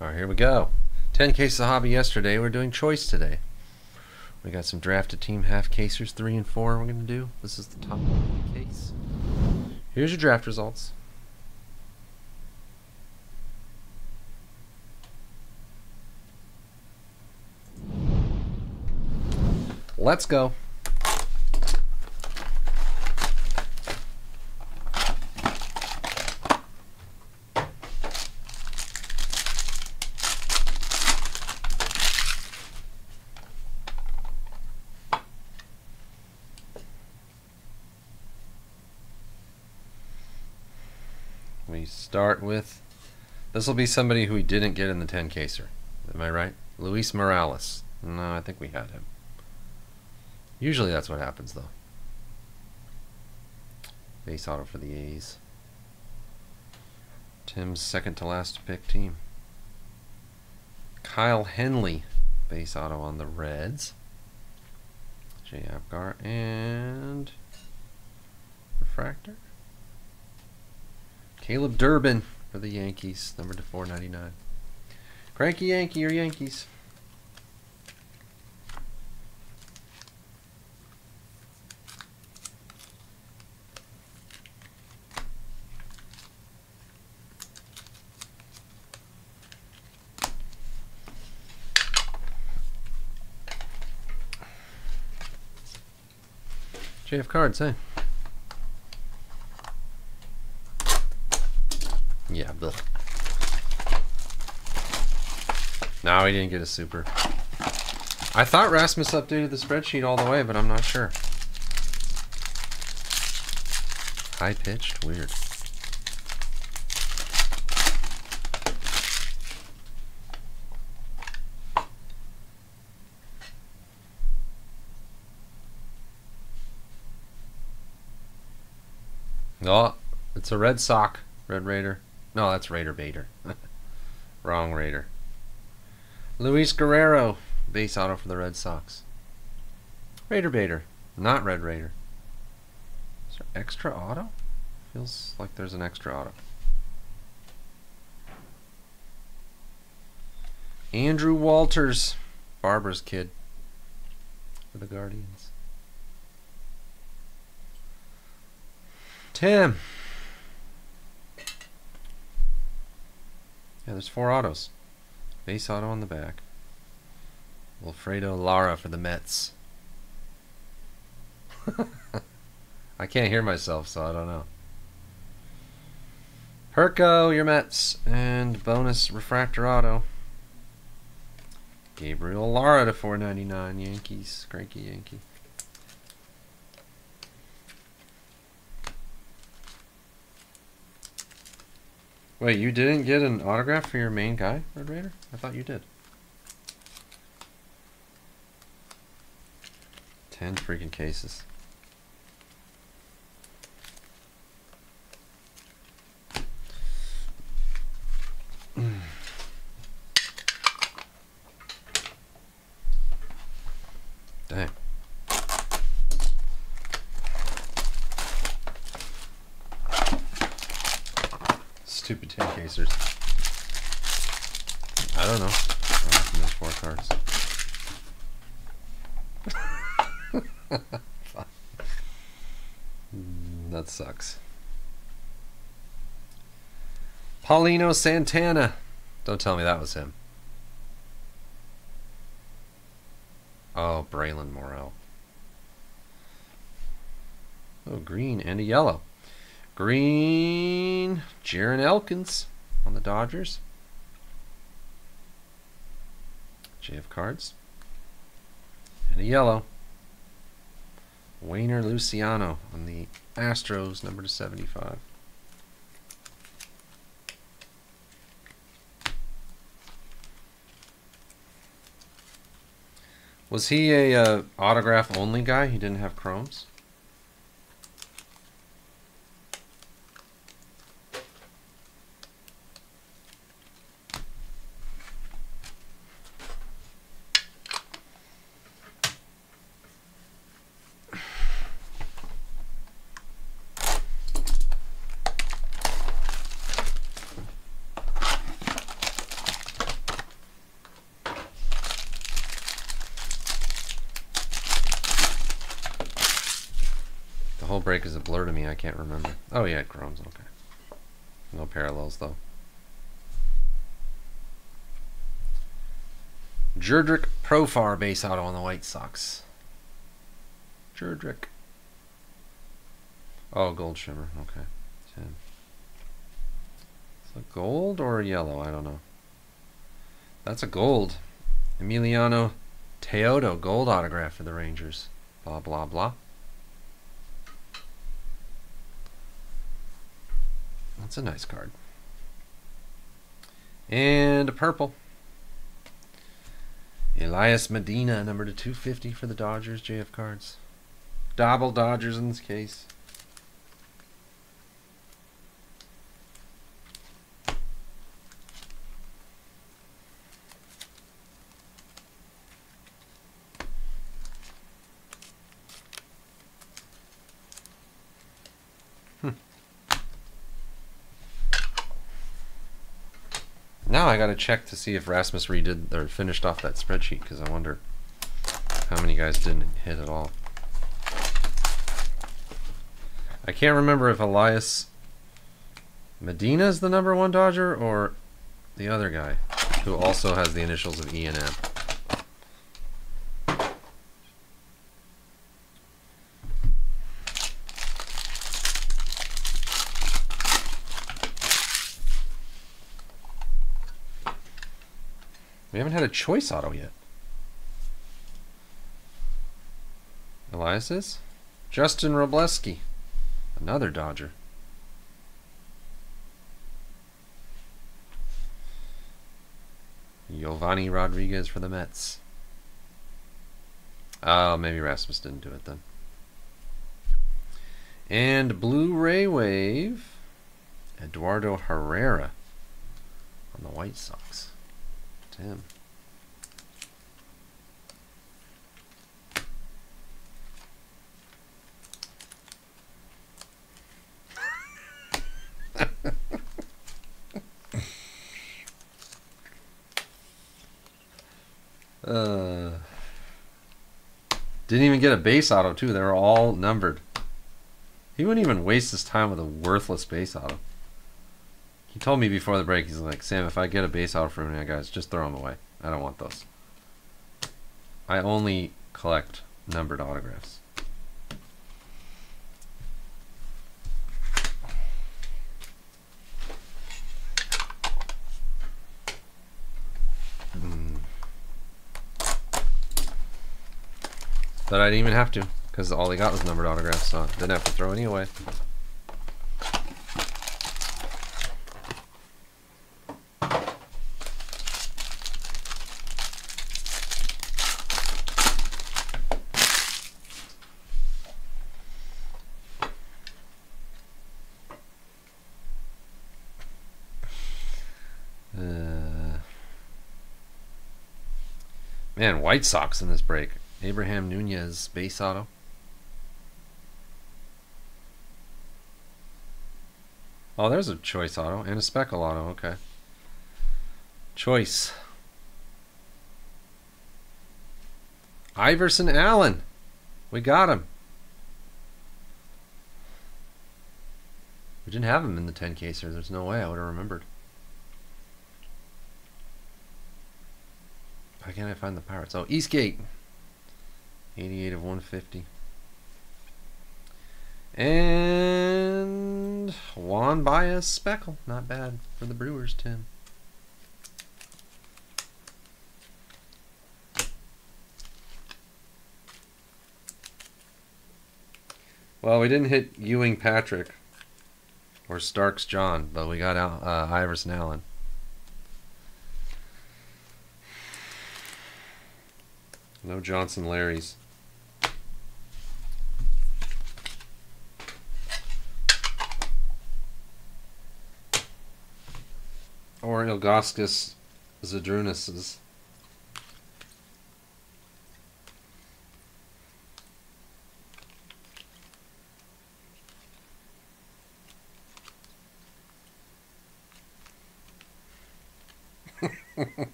All right, here we go. 10 cases of hobby yesterday. We're doing choice today. We got some drafted team half casers, three and four. We're going to do. This is the top case. Here's your draft results. Let's go. We start with this will be somebody who we didn't get in the 10 caser. Am I right? Luis Morales. No, I think we had him. Usually that's what happens though. Base auto for the A's. Tim's second to last pick team. Kyle Henley, base auto on the Reds. Jay Abgar and Refractor. Caleb Durbin for the Yankees, number to 499. Cranky Yankee or Yankees? JF cards, hey. Yeah, but No, he didn't get a super. I thought Rasmus updated the spreadsheet all the way, but I'm not sure. High pitched? Weird. Oh, it's a red sock, Red Raider. No, that's Raider Bader. Wrong Raider. Luis Guerrero, base auto for the Red Sox. Raider Bader, not Red Raider. Is there extra auto? Feels like there's an extra auto. Andrew Walters, Barbara's kid for the Guardians. Tim. Yeah, there's four autos. Base auto on the back. Wilfredo Lara for the Mets. I can't hear myself, so I don't know. Herco, your Mets, and bonus refractor auto. Gabriel Lara to 499 Yankees. Cranky Yankee. Wait, you didn't get an autograph for your main guy, Red Raider? I thought you did. Ten freaking cases. 10 casers. I don't know. Four cards. Mm, that sucks. Paulino Santana. Don't tell me that was him. Oh, Braylon Morel. Oh, green and a yellow. Green, Jaron Elkins on the Dodgers. JF cards. And a yellow. Wayner Luciano on the Astros, number to 75. Was he a uh, autograph only guy? He didn't have chromes? Whole break is a blur to me. I can't remember. Oh yeah, Chrome's okay. No parallels though. Jerdrick Profar base auto on the White Sox. Jerdrick. Oh, gold shimmer. Okay. 10. Is it gold or yellow? I don't know. That's a gold. Emiliano Teodo, gold autograph for the Rangers. Blah, blah, blah. That's a nice card. And a purple. Elias Medina, number to 250 for the Dodgers, JF cards. Double Dodgers in this case. Now I gotta check to see if Rasmus redid or finished off that spreadsheet because I wonder how many guys didn't hit at all. I can't remember if Elias Medina is the number one Dodger or the other guy who also has the initials of E and M. We haven't had a choice auto yet. Elias? Justin Robleski. Another Dodger. Giovanni Rodriguez for the Mets. Oh, maybe Rasmus didn't do it then. And Blue RayWave, Eduardo Herrera on the White Sox. Tim. uh, didn't even get a base auto too. They were all numbered. He wouldn't even waste his time with a worthless base auto. He told me before the break, he's like, Sam, if I get a base auto from you guys, just throw them away. I don't want those. I only collect numbered autographs. Hmm. But I didn't even have to, because all he got was numbered autographs, so I didn't have to throw any away. Man, White Sox in this break. Abraham Nunez, base auto. Oh, there's a choice auto and a speckle auto. Okay. Choice. Iverson Allen. We got him. We didn't have him in the 10 caser. There's no way I would have remembered. Why can't I find the Pirates? Oh, Eastgate. 88 of 150. And Juan Baez Speckle. Not bad for the Brewers, Tim. Well, we didn't hit Ewing Patrick or Starks John, but we got uh, Iverson Allen. No Johnson Larry's. Or Ilgauskas Zydrunas'.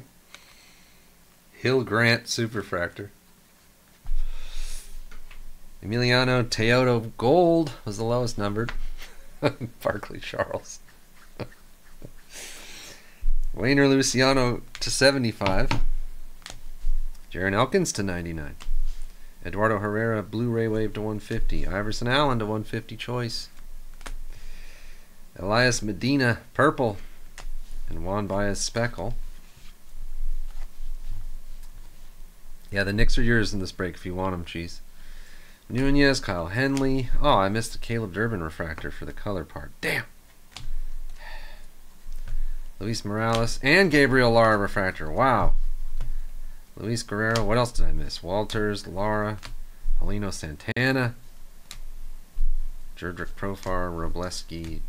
Hill Grant Superfractor. Emiliano Teodo Gold was the lowest numbered. Barkley Charles. Wayner Luciano to 75. Jaron Elkins to 99. Eduardo Herrera Blue RayWave to 150. Iverson Allen to 150 choice. Elias Medina Purple. And Juan Baez Speckle. Yeah, the Knicks are yours in this break if you want them, Cheese. Nunez, Kyle Henley. Oh, I missed the Caleb Durbin refractor for the color part. Damn. Luis Morales and Gabriel Lara refractor. Wow. Luis Guerrero. What else did I miss? Walters, Lara, Paulino Santana, Jerdrick Profar, Robleski,